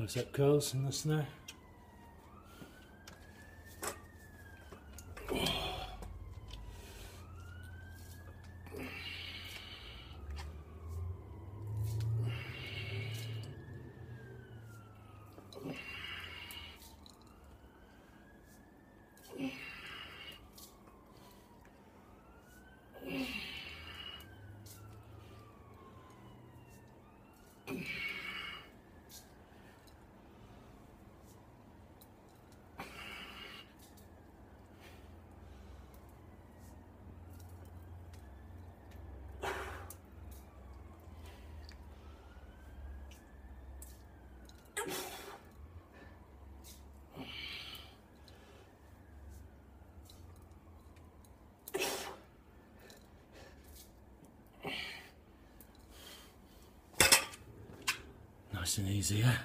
Up curls in the snow. Nice and easy, yeah?